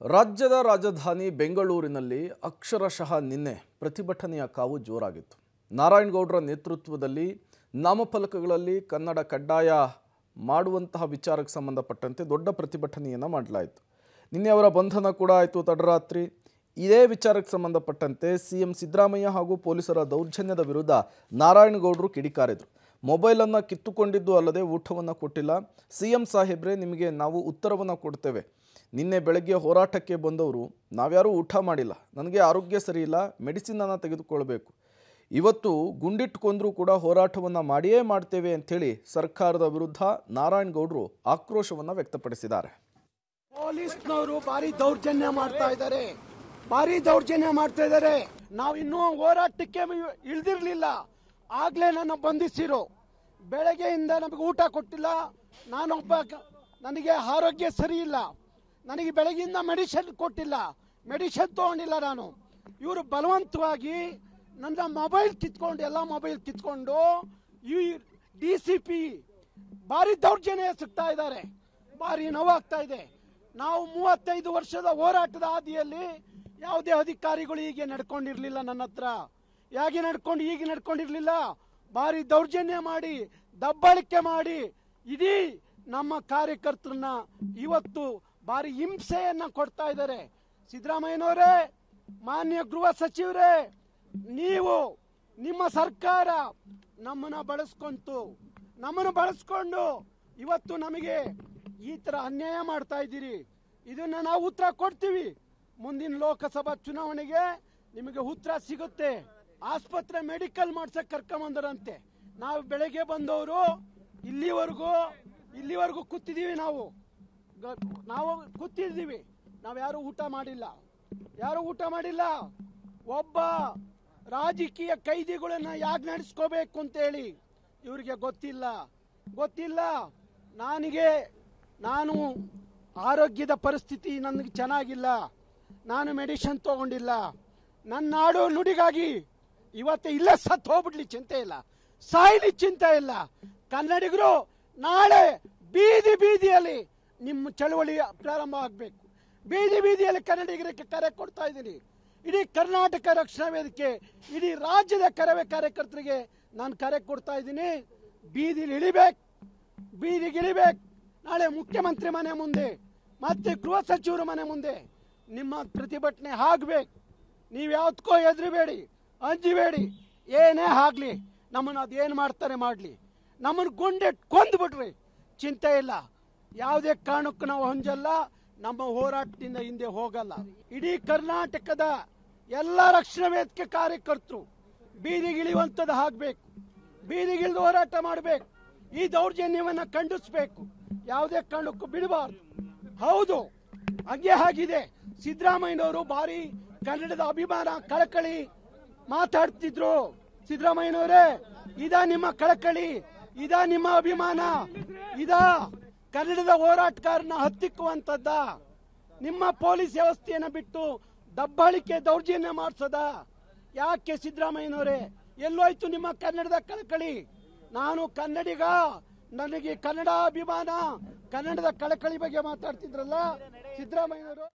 ರಾಜ್ಯದ ರಾಜಧಾನಿ ಬೆಂಗಳೂರಿನಲ್ಲಿ ಅಕ್ಷರಶಃ ನಿನ್ನೆ ಪ್ರತಿಭಟನೆಯ ಕಾವು ಜೋರಾಗಿತ್ತು. ನಾರಾಯಣಗೌಡರ ನೇತೃತ್ವದಲ್ಲಿ ನಾಮಫಲಕಗಳಲ್ಲಿ ಕನ್ನಡ ಕಡ್ಡಾಯ ಮಾಡುವಂತಹ ವಿಚಾರಕ್ಕೆ ಸಂಬಂಧಪಟ್ಟಂತೆ ದೊಡ್ಡ ಪ್ರತಿಭಟನೆಯನ್ನು ಮಾಡಲಾಯಿತು. ನಿನ್ನೆ ಅವರ ಬಂಧನ ಕೂಡ ಆಯಿತು ತಡರಾತ್ರಿ. ಇದೇ ವಿಚಾರಕ್ಕೆ ಸಂಬಂಧಪಟ್ಟಂತೆ ಸಿ ಎಂ ಸಿದ್ದರಾಮಯ್ಯ ಹಾಗೂ ಪೊಲೀಸರ ದೌರ್ಜನ್ಯದ ವಿರುದ್ಧ ನಾರಾಯಣಗೌಡರು ಕಿಡಿಕಾರಿದರು. ಮೊಬೈಲನ್ನು ಕಿತ್ತುಕೊಂಡಿದ್ದು ಅಲ್ಲದೆ ಊಟವನ್ನು ಕೊಟ್ಟಿಲ್ಲ. ಸಿ ಎಂ ಸಾಹೇಬ್ರೆ, ನಿಮಗೆ ನಾವು ಉತ್ತರವನ್ನು ಕೊಡ್ತೇವೆ. ನಿನ್ನೆ ಬೆಳಗ್ಗೆ ಹೋರಾಟಕ್ಕೆ ಬಂದವರು, ನಾವ್ಯಾರೂ ಊಟ ಮಾಡಿಲ್ಲ. ನನಗೆ ಆರೋಗ್ಯ ಸರಿ ಇಲ್ಲ ಮೆಡಿಸಿನನ್ನು ತೆಗೆದುಕೊಳ್ಬೇಕು. ಇವತ್ತು ಗುಂಡಿಟ್ಕೊಂಡ್ರೂ ಕೂಡ ಹೋರಾಟವನ್ನು ಮಾಡಿಯೇ ಮಾಡ್ತೇವೆ ಅಂಥೇಳಿ ಸರ್ಕಾರದ ವಿರುದ್ಧ ನಾರಾಯಣಗೌಡರು ಆಕ್ರೋಶವನ್ನು ವ್ಯಕ್ತಪಡಿಸಿದ್ದಾರೆ. ಪೊಲೀಸ್ನವರು ಭಾರಿ ದೌರ್ಜನ್ಯ ಮಾಡ್ತಾ ಇದ್ದಾರೆ. ಭಾರಿ ದೌರ್ಜನ್ಯ ಮಾಡ್ತಾ ಇದ್ದಾರೆ. ನಾವು ಇನ್ನೂ ಹೋರಾಟಕ್ಕೆ ಇಳ್ದಿರ್ಲಿಲ್ಲ. ಆಗ್ಲೇ ನನ್ನ ಬಂಧಿಸಿರು. ಬೆಳಗ್ಗೆಯಿಂದ ನಮಗೆ ಊಟ ಕೊಟ್ಟಿಲ್ಲ. ನಾನೊಬ್ಬ ನನಗೆ ಆರೋಗ್ಯ ಸರಿ ಇಲ್ಲ. ನನಗೆ ಬೆಳಗ್ಗೆಯಿಂದ ಮೆಡಿಸಿನ್ ಕೊಟ್ಟಿಲ್ಲ. ಮೆಡಿಸಿನ್ ತಗೊಂಡಿಲ್ಲ ನಾನು. ಇವರು ಬಲವಂತವಾಗಿ ನನ್ನ ಮೊಬೈಲ್ ಕಿತ್ಕೊಂಡು ಎಲ್ಲ ಮೊಬೈಲ್ ಕಿತ್ಕೊಂಡು ಈ ಡಿ ಸಿ ಪಿ ಭಾರಿ ದೌರ್ಜನ್ಯ ಸಿಗ್ತಾ ಇದ್ದಾರೆ. ಭಾರಿ ನೋವಾಗ್ತಾ ಇದೆ. ನಾವು ಮೂವತ್ತೈದು ವರ್ಷದ ಹೋರಾಟದ ಹಾದಿಯಲ್ಲಿ ಯಾವುದೇ ಅಧಿಕಾರಿಗಳು ಹೀಗೆ ನಡ್ಕೊಂಡಿರಲಿಲ್ಲ ನನ್ನ ಹತ್ರ. ಹೇಗೆ ನಡ್ಕೊಂಡು, ಹೀಗೆ ನಡ್ಕೊಂಡಿರ್ಲಿಲ್ಲ? ಭಾರಿ ದೌರ್ಜನ್ಯ ಮಾಡಿ, ದಬ್ಬಳಿಕೆ ಮಾಡಿ ಇಡೀ ನಮ್ಮ ಕಾರ್ಯಕರ್ತರನ್ನ ಇವತ್ತು ಭಾರಿ ಹಿಂಸೆಯನ್ನ ಕೊಡ್ತಾ ಇದ್ದಾರೆ. ಸಿದ್ದರಾಮಯ್ಯನವರೇ, ಮಾನ್ಯ ಗೃಹ ಸಚಿವರೇ, ನೀವು ನಿಮ್ಮ ಸರ್ಕಾರ ನಮ್ಮನ್ನ ಬಳಸ್ಕೊಂತು. ನಮ್ಮನ್ನು ಬಳಸ್ಕೊಂಡು ಇವತ್ತು ನಮಗೆ ಈ ತರ ಅನ್ಯಾಯ ಮಾಡ್ತಾ ಇದ್ದೀರಿ. ಇದನ್ನ ನಾವು ಉತ್ತರ ಕೊಡ್ತೀವಿ. ಮುಂದಿನ ಲೋಕಸಭಾ ಚುನಾವಣೆಗೆ ನಿಮಗೆ ಉತ್ತರ ಸಿಗುತ್ತೆ. ಆಸ್ಪತ್ರೆ ಮೆಡಿಕಲ್ ಮಾಡ್ಸಕ್ ಕರ್ಕೊಂಬಂದರಂತೆ. ನಾವು ಬೆಳಗ್ಗೆ ಬಂದವರು, ಇಲ್ಲಿವರೆಗೂ ಇಲ್ಲಿವರೆಗೂ ಕೂತಿದ್ದೀವಿ ನಾವು. ನಾವು ಕೂತಿದ್ದೀವಿ. ನಾವು ಯಾರು ಊಟ ಮಾಡಿಲ್ಲ. ಯಾರು ಊಟ ಮಾಡಿಲ್ಲ. ಒಬ್ಬ ರಾಜಕೀಯ ಕೈದಿಗಳನ್ನ ಯಾಕೆ ನಡೆಸ್ಕೋಬೇಕು ಅಂತೇಳಿ ಇವರಿಗೆ ಗೊತ್ತಿಲ್ಲ. ಗೊತ್ತಿಲ್ಲ. ನನಗೆ, ನಾನು ಆರೋಗ್ಯದ ಪರಿಸ್ಥಿತಿ ನನಗೆ ಚೆನ್ನಾಗಿಲ್ಲ. ನಾನು ಮೆಡಿಷನ್ ತಗೊಂಡಿಲ್ಲ. ನನ್ನ ನಾಡು ನುಡಿಗಾಗಿ ಇವತ್ತು ಇಲ್ಲೇ ಸತ್ತು ಹೋಗ್ಬಿಡ್ಲಿ ಚಿಂತೆ ಇಲ್ಲ. ಸಾಯ್ಲಿ ಚಿಂತೆ ಇಲ್ಲ. ಕನ್ನಡಿಗರು ನಾಳೆ ಬೀದಿ ಬೀದಿಯಲ್ಲಿ ನಿಮ್ಮ ಚಳುವಳಿ ಪ್ರಾರಂಭ ಆಗಬೇಕು. ಬೀದಿ ಬೀದಿಯಲ್ಲಿ ಕನ್ನಡಿಗರಿಗೆ ಕರೆ ಕೊಡ್ತಾ ಇದ್ದೀನಿ. ಇಡೀ ಕರ್ನಾಟಕ ರಕ್ಷಣಾ ವೇದಿಕೆ, ಇಡೀ ರಾಜ್ಯದ ಕರವೇ ಕಾರ್ಯಕರ್ತರಿಗೆ ನಾನು ಕರೆ ಕೊಡ್ತಾ ಇದ್ದೀನಿ. ಬೀದಿಲಿ ಇಳಿಬೇಕು. ಬೀದಿಗೆ ಇಳಿಬೇಕು. ನಾಳೆ ಮುಖ್ಯಮಂತ್ರಿ ಮನೆ ಮುಂದೆ, ಮತ್ತೆ ಗೃಹ ಸಚಿವರ ಮನೆ ಮುಂದೆ ನಿಮ್ಮ ಪ್ರತಿಭಟನೆ ಆಗ್ಬೇಕು. ನೀವು ಯಾವತ್ಕೋ ಹೆದರಬೇಡಿ. ಅಂಜಬೇಡಿ. ಏನೇ ಆಗ್ಲಿ, ನಮ್ಮನ್ನು ಅದೇನು ಮಾಡ್ತಾರೆ ಮಾಡಲಿ. ನಮ್ಮನ್ನು ಗುಂಡೆ ಕೊಂದ್ಬಿಟ್ರಿ ಚಿಂತೆ ಇಲ್ಲ. ಯಾವುದೇ ಕಾರಣಕ್ಕೂ ನಾವು ಹೊಂಜಲ್ಲ. ನಮ್ಮ ಹೋರಾಟದಿಂದ ಹಿಂದೆ ಹೋಗಲ್ಲ. ಇಡೀ ಕರ್ನಾಟಕದ ಎಲ್ಲ ರಕ್ಷಣಾ ವೇದಿಕೆ ಕಾರ್ಯಕರ್ತರು ಬೀದಿಗಿಳಿಯುವಂಥದ್ದು ಆಗ್ಬೇಕು. ಬೀದಿಗಿಳಿದು ಹೋರಾಟ ಮಾಡಬೇಕು. ಈ ದೌರ್ಜನ್ಯವನ್ನು ಖಂಡಿಸಬೇಕು. ಯಾವುದೇ ಕಾರಣಕ್ಕೂ ಬಿಡಬಾರ್ದು. ಹೌದು, ಹಂಗೆ ಆಗಿದೆ. ಸಿದ್ದರಾಮಯ್ಯನವರು ಭಾರಿ ಕನ್ನಡದ ಅಭಿಮಾನ, ಕಳಕಳಿ ಮಾತಾಡ್ತಿದ್ರು. ಸಿದ್ದರಾಮಯ್ಯನವರೇ, ಇದ ನಿಮ್ಮ ಕಳಕಳಿ, ಇದ ನಿಮ್ಮ ಅಭಿಮಾನ, ಇದ ಕನ್ನಡದ ಹೋರಾಟಗಾರನ ಹತ್ತಿಕ್ಕುವಂತದ್ದ ನಿಮ್ಮ ಪೊಲೀಸ್ ವ್ಯವಸ್ಥೆಯನ್ನ ಬಿಟ್ಟು ದಬ್ಬಾಳಿಕೆ ದೌರ್ಜನ್ಯ ಮಾಡಿಸದ. ಯಾಕೆ ಸಿದ್ದರಾಮಯ್ಯನವರೇ, ಎಲ್ಲೋಯ್ತು ನಿಮ್ಮ ಕನ್ನಡದ ಕಳಕಳಿ. ನಾನು ಕನ್ನಡಿಗ, ನನಗೆ ಕನ್ನಡ ಅಭಿಮಾನ, ಕನ್ನಡದ ಕಳಕಳಿ ಬಗ್ಗೆ ಮಾತಾಡ್ತಿದ್ರಲ್ಲ, ಸಿದ್ದರಾಮಯ್ಯನವರು.